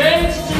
Gente